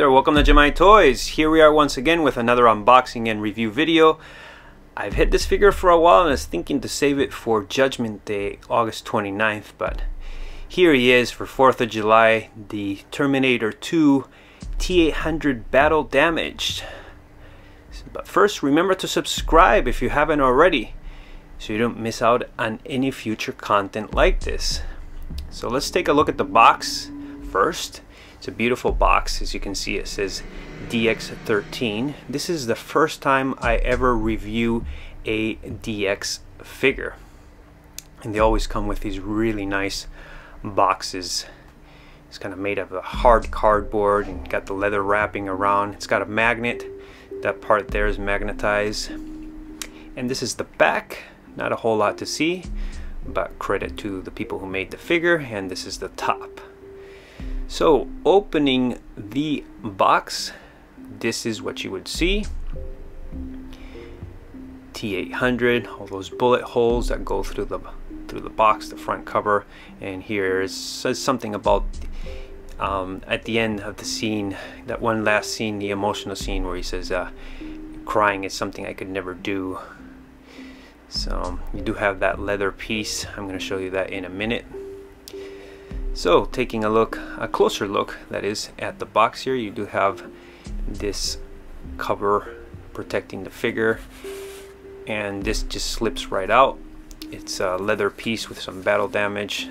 There, welcome to Gemii Toys. Here we are once again with another unboxing and review video. I've hit this figure for a while and I was thinking to save it for Judgment Day, August 29th, but here he is for 4th of July, the Terminator 2 T800 Battle Damaged. But first, remember to subscribe if you haven't already, so you don't miss out on any future content like this. So let's take a look at the box first. It's a beautiful box. As you can see, it says DX13. This is the first time I ever review a DX figure. And they always come with these really nice boxes. It's kind of made of a hard cardboard and got the leather wrapping around. It's got a magnet. That part there is magnetized. And this is the back. Not a whole lot to see, but credit to the people who made the figure. And this is the top. So opening the box, this is what you would see. T800, all those bullet holes that go through the through the box, the front cover, and here it says something about um, at the end of the scene, that one last scene, the emotional scene where he says, uh, crying is something I could never do. So you do have that leather piece. I'm going to show you that in a minute. So taking a look, a closer look that is at the box here, you do have this cover protecting the figure and this just slips right out. It's a leather piece with some battle damage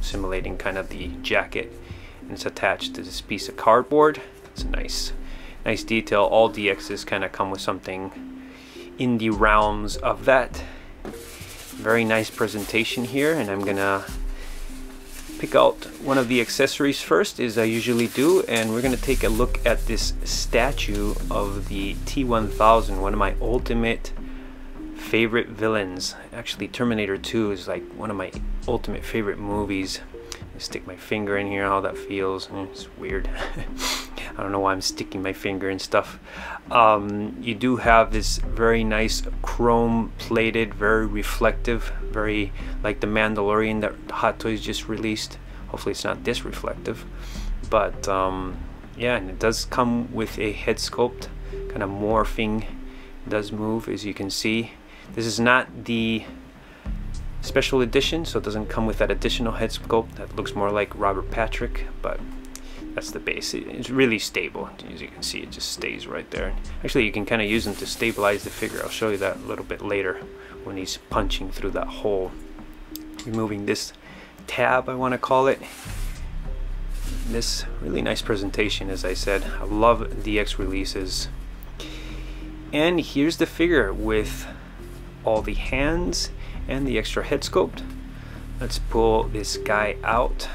simulating kind of the jacket and it's attached to this piece of cardboard. It's a nice, nice detail. All DXs kind of come with something in the realms of that. Very nice presentation here and I'm gonna pick out one of the accessories first as I usually do and we're gonna take a look at this statue of the T-1000 one of my ultimate favorite villains. Actually Terminator 2 is like one of my ultimate favorite movies. Stick my finger in here how that feels. Mm, it's weird I don't know why I'm sticking my finger and stuff. Um, you do have this very nice chrome plated very reflective very like the Mandalorian that Hot Toys just released. Hopefully it's not this reflective but um, yeah and it does come with a head sculpt kind of morphing it does move as you can see. This is not the special edition so it doesn't come with that additional head sculpt that looks more like Robert Patrick but that's the base. It's really stable. As you can see it just stays right there. Actually you can kind of use them to stabilize the figure. I'll show you that a little bit later when he's punching through that hole. Removing this tab I want to call it. This really nice presentation as I said. I love DX releases. And here's the figure with all the hands and the extra head sculpt. Let's pull this guy out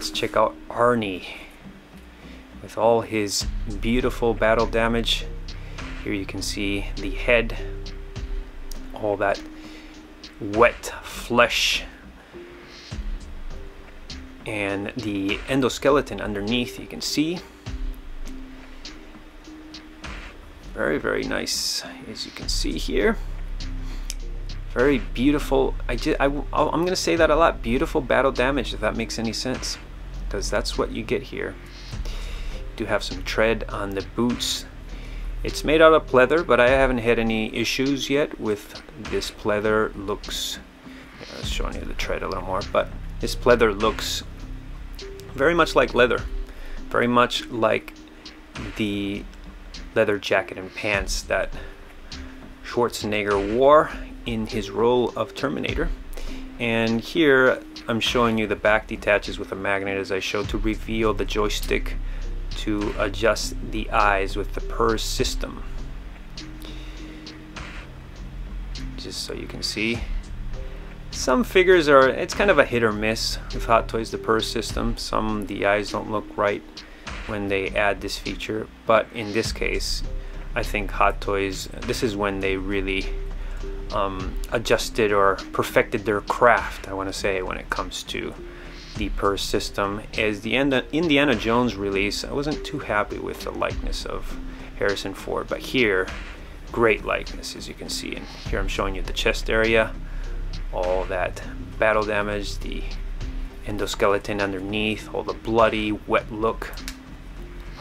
let's check out Arnie with all his beautiful battle damage. Here you can see the head all that wet flesh and the endoskeleton underneath you can see. Very very nice as you can see here. Very beautiful. I just I, I'm gonna say that a lot beautiful battle damage if that makes any sense because that's what you get here. You do have some tread on the boots. It's made out of pleather but I haven't had any issues yet with this pleather looks. I was showing you the tread a little more but this pleather looks very much like leather. Very much like the leather jacket and pants that Schwarzenegger wore in his role of Terminator. And here I'm showing you the back detaches with a magnet as I show to reveal the joystick to adjust the eyes with the PERS system. Just so you can see. Some figures are, it's kind of a hit or miss with Hot Toys, the PERS system. Some the eyes don't look right when they add this feature, but in this case, I think Hot Toys, this is when they really um, adjusted or perfected their craft, I want to say, when it comes to the PERS system. As the Indiana Jones release, I wasn't too happy with the likeness of Harrison Ford, but here, great likeness as you can see. And here I'm showing you the chest area, all that battle damage, the endoskeleton underneath, all the bloody, wet look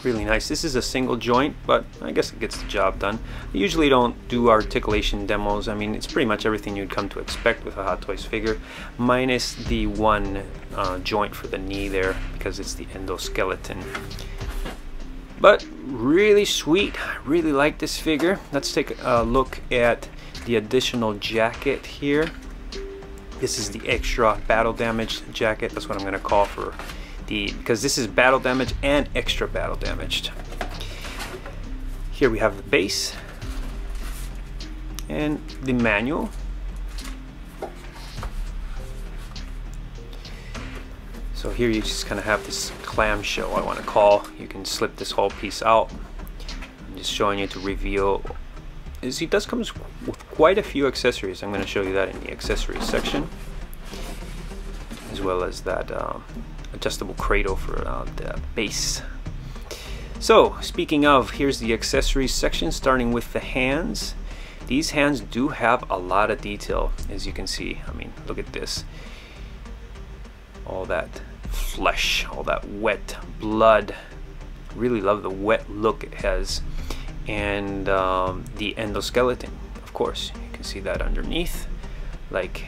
really nice. This is a single joint, but I guess it gets the job done. I usually don't do articulation demos. I mean, it's pretty much everything you'd come to expect with a Hot Toys figure, minus the one uh, joint for the knee there, because it's the endoskeleton. But really sweet. I really like this figure. Let's take a look at the additional jacket here. This is the extra battle damage jacket. That's what I'm going to call for the, because this is battle damage and extra battle damaged. Here we have the base and the manual. So here you just kind of have this clamshell I want to call. You can slip this whole piece out. I'm just showing you to reveal is he does come with quite a few accessories. I'm going to show you that in the accessories section as well as that um, adjustable cradle for uh, the base. So speaking of, here's the accessories section starting with the hands. These hands do have a lot of detail as you can see. I mean look at this. All that flesh, all that wet blood. Really love the wet look it has. And um, the endoskeleton, of course. You can see that underneath. Like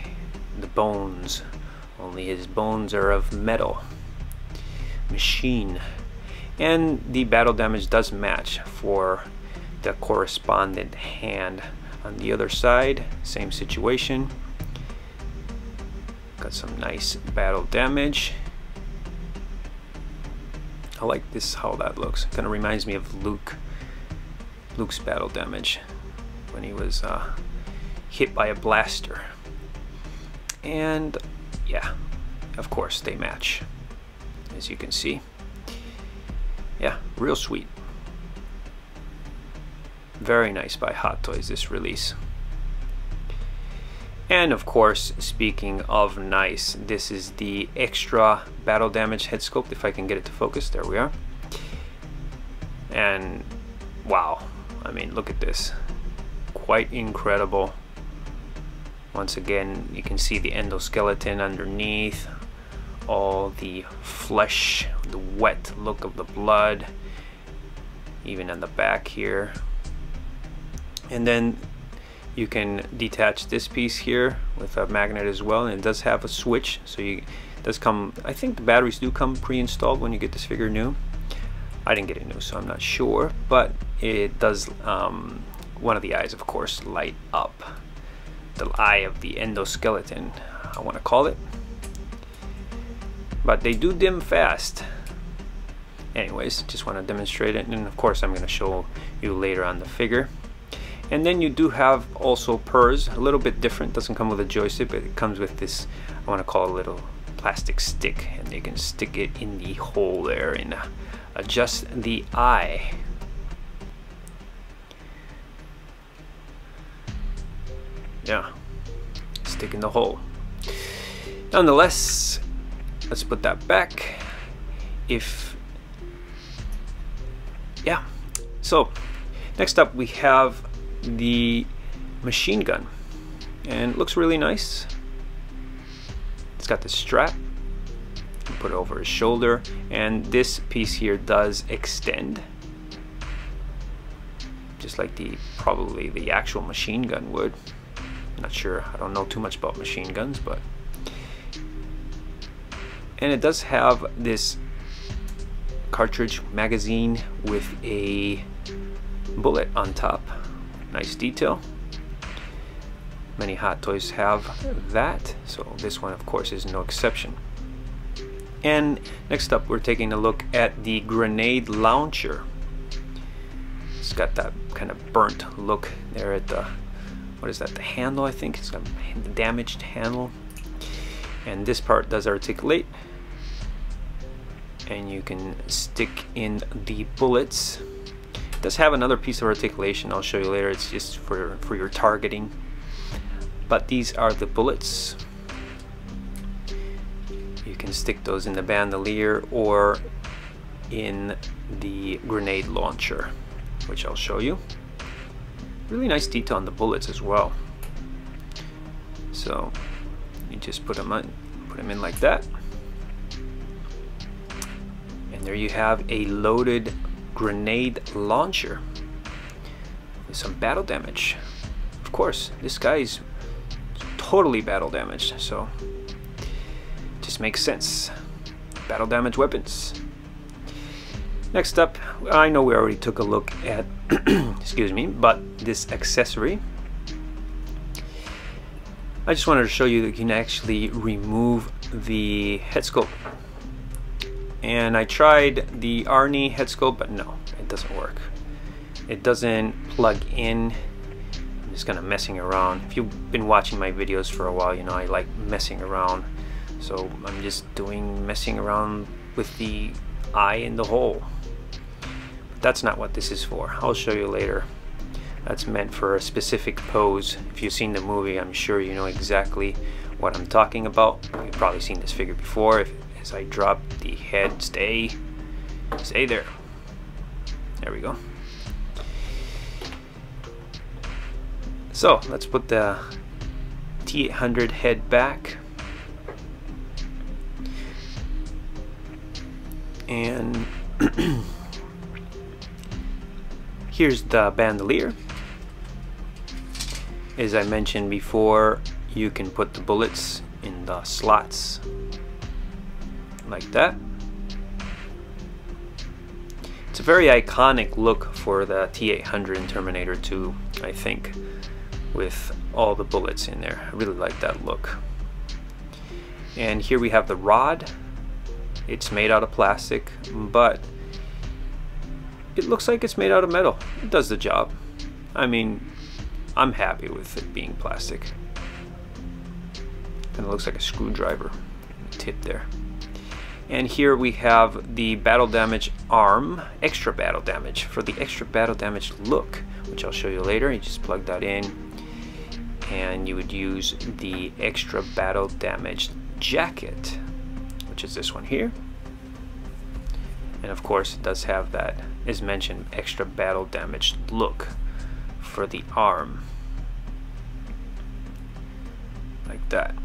the bones. Only his bones are of metal machine. And the battle damage does match for the correspondent hand. On the other side same situation. Got some nice battle damage. I like this how that looks. Kind of reminds me of Luke Luke's battle damage when he was uh, hit by a blaster. And yeah of course they match as you can see. Yeah, real sweet. Very nice by Hot Toys, this release. And of course, speaking of nice, this is the extra battle damage head sculpt, if I can get it to focus. There we are. And wow, I mean, look at this. Quite incredible. Once again, you can see the endoskeleton underneath, all the flesh, the wet look of the blood, even on the back here. And then you can detach this piece here with a magnet as well and it does have a switch so you does come I think the batteries do come pre-installed when you get this figure new. I didn't get it new so I'm not sure but it does um, one of the eyes of course light up. The eye of the endoskeleton I want to call it but they do dim fast. Anyways just want to demonstrate it and of course I'm going to show you later on the figure. And then you do have also PERS a little bit different doesn't come with a joystick but it comes with this I want to call a little plastic stick and they can stick it in the hole there and uh, adjust the eye. Yeah stick in the hole. Nonetheless let's put that back. If yeah. So next up we have the machine gun. And it looks really nice. It's got the strap. Put over his shoulder. And this piece here does extend. Just like the probably the actual machine gun would. Not sure. I don't know too much about machine guns but and it does have this cartridge magazine with a bullet on top. Nice detail. Many hot toys have that so this one of course is no exception. And next up we're taking a look at the grenade launcher. It's got that kind of burnt look there at the what is that the handle I think? It's a damaged handle. And this part does articulate and you can stick in the bullets. It does have another piece of articulation I'll show you later. It's just for for your targeting. But these are the bullets. You can stick those in the bandolier or in the grenade launcher which I'll show you. Really nice detail on the bullets as well. So you just put them on put them in like that and there you have a loaded grenade launcher with some battle damage. Of course, this guy is totally battle damaged, so just makes sense. Battle damage weapons. Next up, I know we already took a look at, excuse me, but this accessory. I just wanted to show you that you can actually remove the head sculpt and I tried the Arnie head sculpt but no it doesn't work. It doesn't plug in. I'm just kind of messing around. If you've been watching my videos for a while you know I like messing around. So I'm just doing messing around with the eye in the hole. But that's not what this is for. I'll show you later. That's meant for a specific pose. If you've seen the movie I'm sure you know exactly what I'm talking about. You've probably seen this figure before. If as I drop the head. Stay, stay there. There we go. So let's put the T800 head back. And here's the bandolier. As I mentioned before, you can put the bullets in the slots like that. It's a very iconic look for the T-800 in Terminator 2, I think, with all the bullets in there. I really like that look. And here we have the rod. It's made out of plastic, but it looks like it's made out of metal. It does the job. I mean, I'm happy with it being plastic. And it looks like a screwdriver tip there. And here we have the battle damage arm, extra battle damage, for the extra battle damage look, which I'll show you later. You just plug that in and you would use the extra battle damage jacket, which is this one here. And of course it does have that, as mentioned, extra battle damage look for the arm. Like that.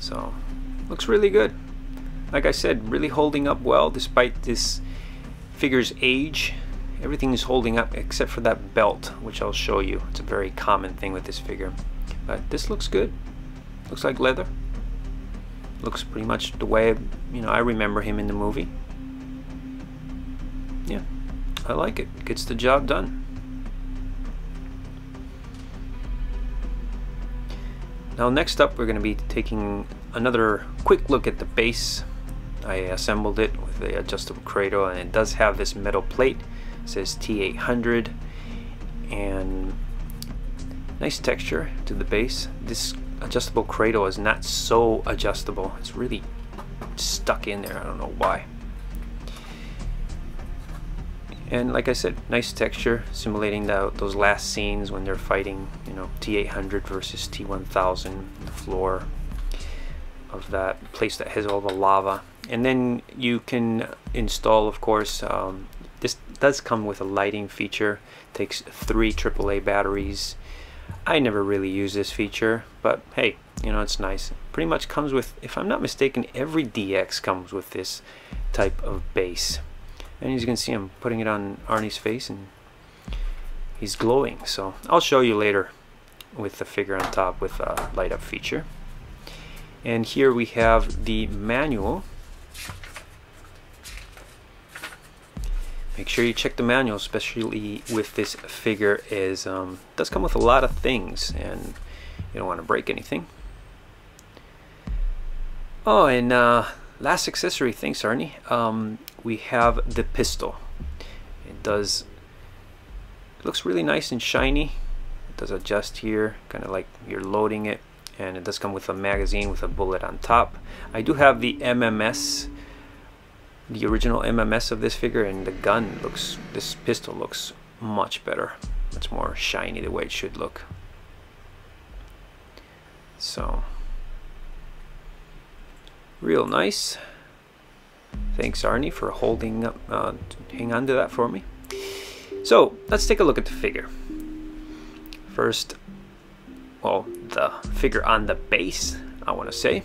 So, looks really good like I said, really holding up well despite this figure's age. Everything is holding up except for that belt, which I'll show you. It's a very common thing with this figure. But this looks good. Looks like leather. Looks pretty much the way you know I remember him in the movie. Yeah, I like it. Gets the job done. Now next up we're going to be taking another quick look at the base I assembled it with the adjustable cradle and it does have this metal plate. It says T800 and nice texture to the base. This adjustable cradle is not so adjustable. It's really stuck in there. I don't know why. And like I said nice texture simulating the, those last scenes when they're fighting you know T800 versus T1000 the floor of that place that has all the lava and then you can install of course um, this does come with a lighting feature. Takes three AAA batteries. I never really use this feature but hey you know it's nice. Pretty much comes with if I'm not mistaken every DX comes with this type of base. And as you can see I'm putting it on Arnie's face and he's glowing. So I'll show you later with the figure on top with a light up feature. And here we have the manual make sure you check the manual especially with this figure is um, does come with a lot of things and you don't want to break anything. Oh and uh, last accessory thanks Arnie. Um, we have the pistol. It does it looks really nice and shiny. It does adjust here kind of like you're loading it and it does come with a magazine with a bullet on top. I do have the MMS the original MMS of this figure and the gun looks this pistol looks much better. Much more shiny the way it should look. So real nice. Thanks Arnie for holding up uh, hang on to that for me. So let's take a look at the figure. First well the figure on the base I want to say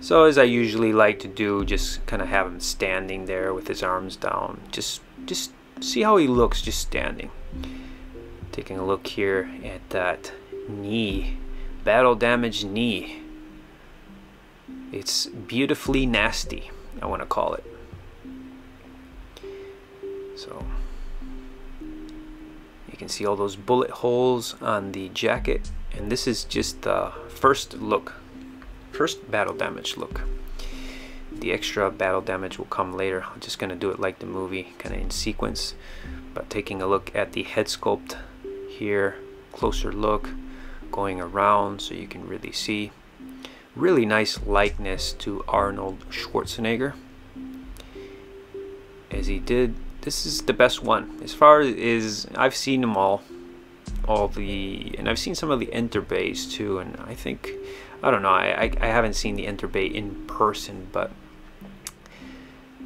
So as I usually like to do, just kind of have him standing there with his arms down. Just, just see how he looks just standing. Taking a look here at that knee, battle damage knee. It's beautifully nasty, I want to call it. So you can see all those bullet holes on the jacket and this is just the first look first battle damage look. The extra battle damage will come later. I'm just gonna do it like the movie kind of in sequence but taking a look at the head sculpt here closer look going around so you can really see. Really nice likeness to Arnold Schwarzenegger. As he did this is the best one. As far as I've seen them all all the and I've seen some of the Enterbays too and I think I don't know I, I, haven't seen the Enterbay in person but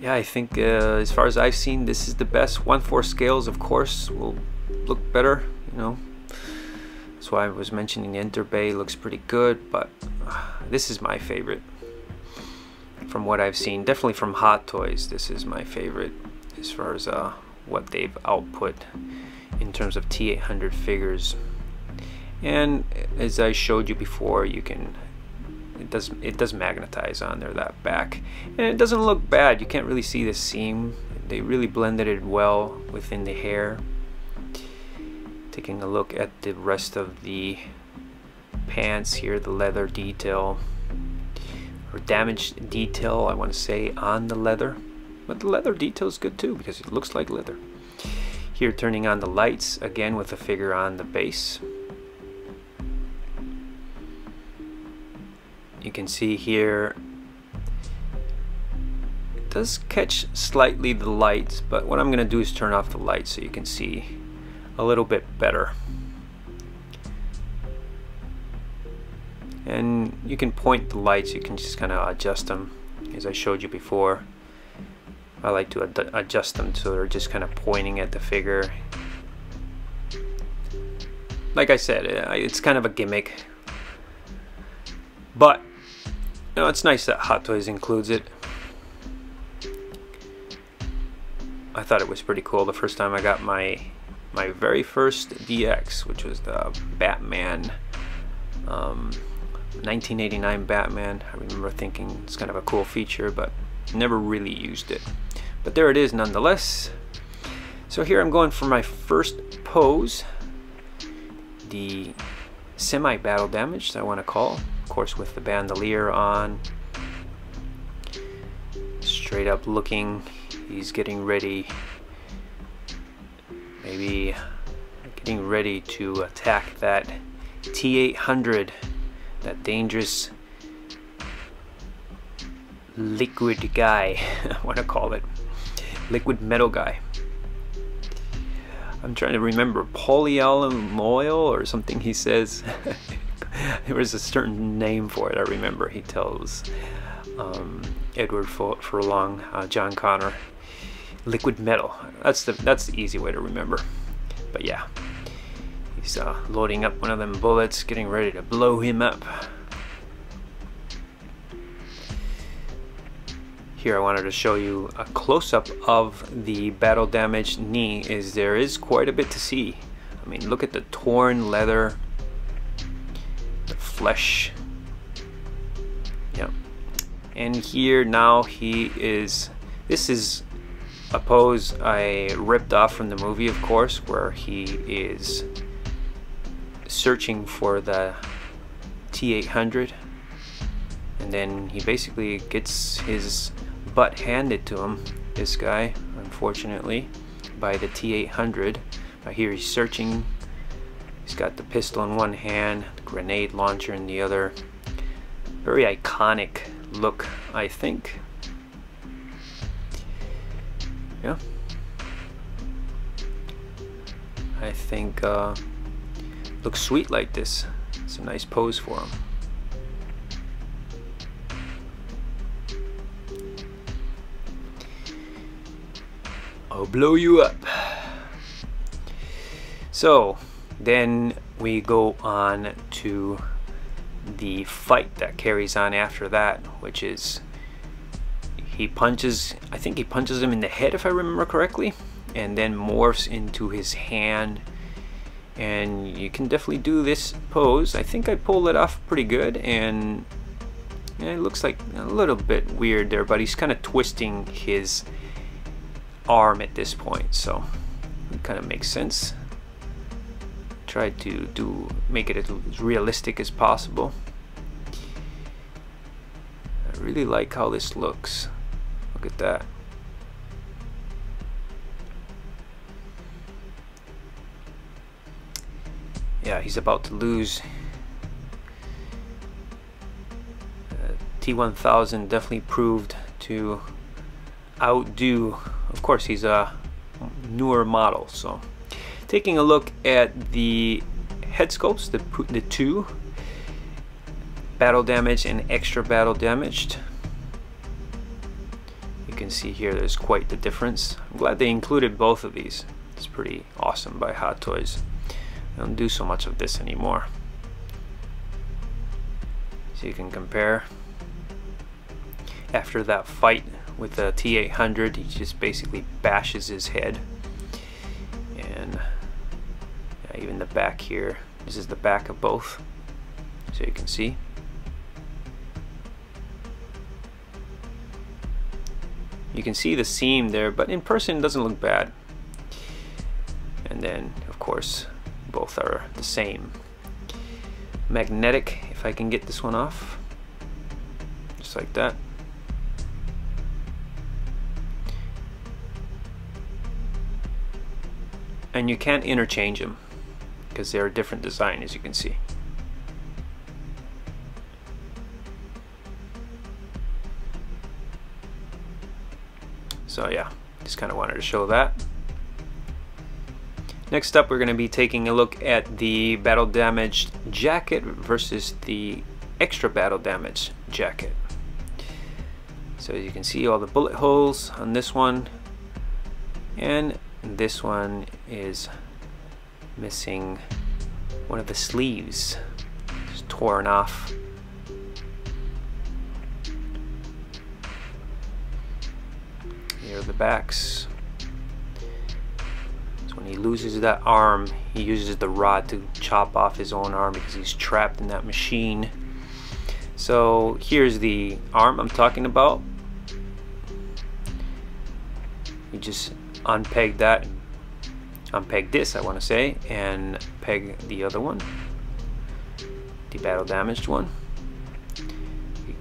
yeah I think uh, as far as I've seen this is the best. 1-4 scales of course will look better you know. That's why I was mentioning the Enterbay looks pretty good but uh, this is my favorite from what I've seen. Definitely from Hot Toys this is my favorite as far as uh, what they've output in terms of T800 figures and as I showed you before you can it does it does magnetize on there that back. And it doesn't look bad. You can't really see the seam. They really blended it well within the hair. Taking a look at the rest of the pants here the leather detail or damaged detail I want to say on the leather. But the leather detail is good too because it looks like leather. Here turning on the lights again with the figure on the base. You can see here it does catch slightly the lights but what I'm gonna do is turn off the lights so you can see a little bit better. And you can point the lights, you can just kind of adjust them as I showed you before. I like to ad adjust them so they're just kind of pointing at the figure. Like I said, it's kind of a gimmick. But, know, it's nice that Hot Toys includes it. I thought it was pretty cool the first time I got my my very first DX, which was the Batman um, 1989 Batman. I remember thinking it's kind of a cool feature, but never really used it. But there it is nonetheless. So here I'm going for my first pose. The semi-battle damage I want to call. Of course with the bandolier on. Straight up looking. He's getting ready. Maybe getting ready to attack that T800. That dangerous liquid guy, I want to call it liquid metal guy. I'm trying to remember polyalum oil or something he says. there was a certain name for it I remember he tells um, Edward Furlong, uh, John Connor, liquid metal. That's the that's the easy way to remember. But yeah, he's uh, loading up one of them bullets, getting ready to blow him up. Here I wanted to show you a close-up of the battle damaged knee is there is quite a bit to see. I mean look at the torn leather, the flesh. Yep. And here now he is, this is a pose I ripped off from the movie of course where he is searching for the T800 and then he basically gets his butt handed to him, this guy, unfortunately, by the T-800. I hear he's searching. He's got the pistol in one hand, grenade launcher in the other. Very iconic look, I think. Yeah. I think uh, looks sweet like this. It's a nice pose for him. I'll blow you up. So then we go on to the fight that carries on after that, which is he punches, I think he punches him in the head if I remember correctly, and then morphs into his hand. And you can definitely do this pose. I think I pulled it off pretty good, and it looks like a little bit weird there, but he's kind of twisting his arm at this point, so it kind of makes sense. Try to do make it as realistic as possible. I really like how this looks. Look at that. Yeah, he's about to lose. Uh, T1000 definitely proved to outdo. Of course, he's a newer model, so taking a look at the head sculpts, the, the two, battle damage and extra battle damaged. You can see here there's quite the difference. I'm glad they included both of these. It's pretty awesome by Hot Toys. They don't do so much of this anymore. So you can compare. After that fight with the T800, he just basically bashes his head. Even the back here, this is the back of both, so you can see. You can see the seam there, but in person it doesn't look bad. And then, of course, both are the same. Magnetic, if I can get this one off. Just like that. And you can't interchange them because they're a different design as you can see. So yeah, just kind of wanted to show that. Next up, we're going to be taking a look at the battle damaged jacket versus the extra battle damage jacket. So as you can see all the bullet holes on this one and this one is missing one of the sleeves just torn off. Here are the backs. So when he loses that arm he uses the rod to chop off his own arm because he's trapped in that machine. So here's the arm I'm talking about. You just unpeg that unpeg this I want to say and peg the other one. The battle damaged one.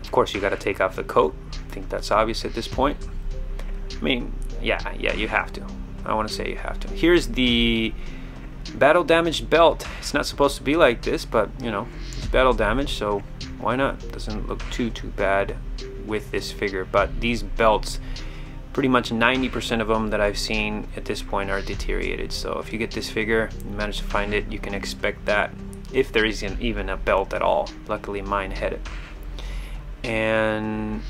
Of course you got to take off the coat. I think that's obvious at this point. I mean yeah yeah you have to. I want to say you have to. Here's the battle damaged belt. It's not supposed to be like this but you know it's battle damage so why not? Doesn't look too too bad with this figure but these belts pretty much 90% of them that I've seen at this point are deteriorated. So if you get this figure, you manage to find it, you can expect that if there isn't even a belt at all. Luckily mine had it. And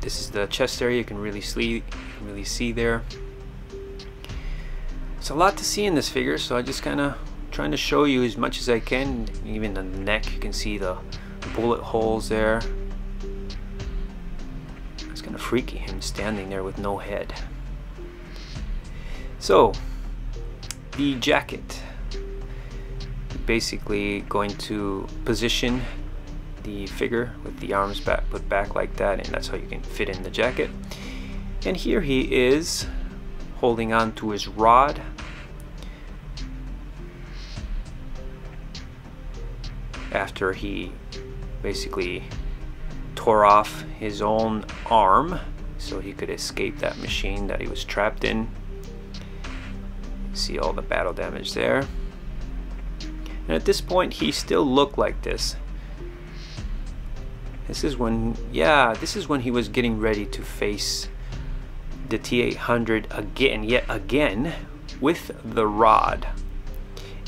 this is the chest area, you can really see, really see there. It's a lot to see in this figure, so I just kind of trying to show you as much as I can. Even the neck, you can see the bullet holes there kind of freaky, him standing there with no head. So, the jacket. Basically going to position the figure with the arms back, put back like that, and that's how you can fit in the jacket. And here he is holding on to his rod. After he basically tore off his own arm so he could escape that machine that he was trapped in. See all the battle damage there. And at this point, he still looked like this. This is when, yeah, this is when he was getting ready to face the T800 again, yet again, with the rod.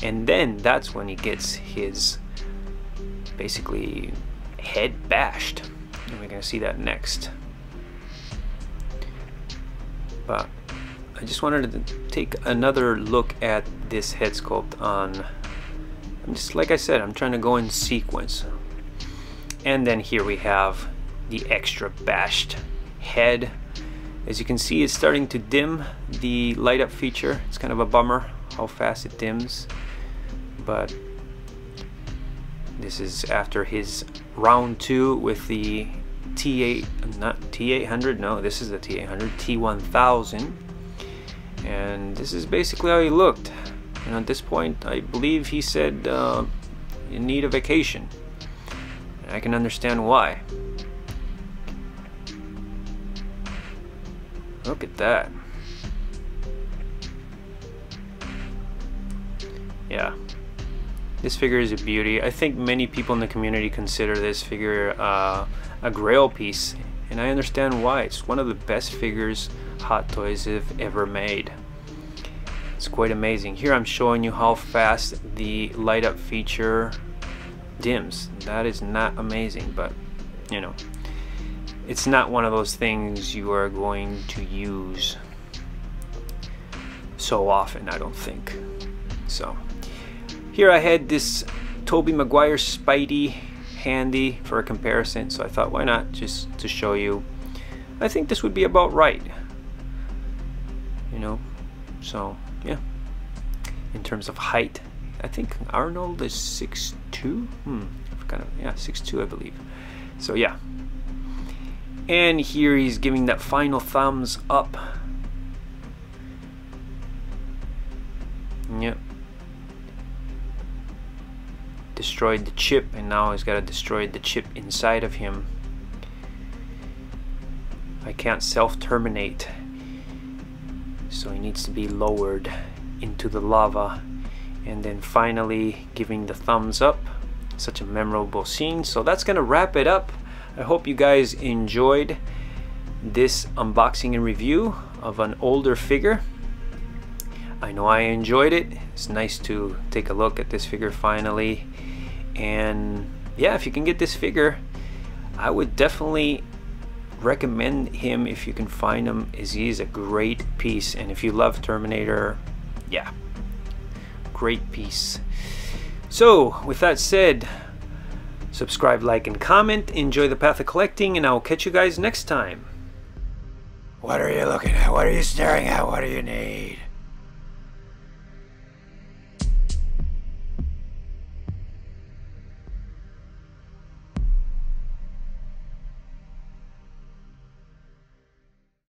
And then that's when he gets his basically head bashed and we're going to see that next. But I just wanted to take another look at this head sculpt on, I'm just like I said, I'm trying to go in sequence. And then here we have the extra bashed head. As you can see, it's starting to dim the light up feature. It's kind of a bummer how fast it dims. But this is after his round two with the T8, not T800, no, this is the T800, T1000. And this is basically how he looked. And at this point, I believe he said, uh, you need a vacation. I can understand why. Look at that. Yeah. This figure is a beauty. I think many people in the community consider this figure uh, a grail piece, and I understand why. It's one of the best figures Hot Toys have ever made. It's quite amazing. Here I'm showing you how fast the light up feature dims. That is not amazing, but you know, it's not one of those things you are going to use so often, I don't think. So, here I had this Tobey Maguire Spidey handy for a comparison, so I thought why not just to show you. I think this would be about right. You know, so yeah. In terms of height, I think Arnold is 6'2". Hmm, kind of yeah, 6'2", I believe. So yeah. And here he's giving that final thumbs up. Yep. Destroyed the chip and now he's got to destroy the chip inside of him. I can't self-terminate. So he needs to be lowered into the lava and then finally giving the thumbs up. Such a memorable scene. So that's gonna wrap it up. I hope you guys enjoyed this unboxing and review of an older figure. I know I enjoyed it. It's nice to take a look at this figure finally and yeah if you can get this figure I would definitely recommend him if you can find him as he is a great piece. And if you love Terminator yeah great piece. So with that said subscribe like and comment. Enjoy the path of collecting and I'll catch you guys next time. What are you looking at? What are you staring at? What do you need